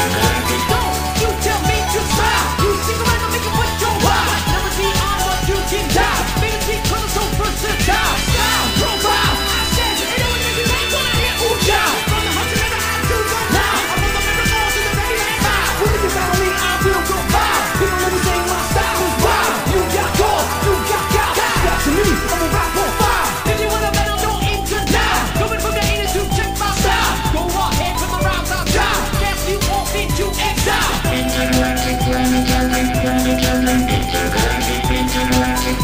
American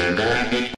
and up.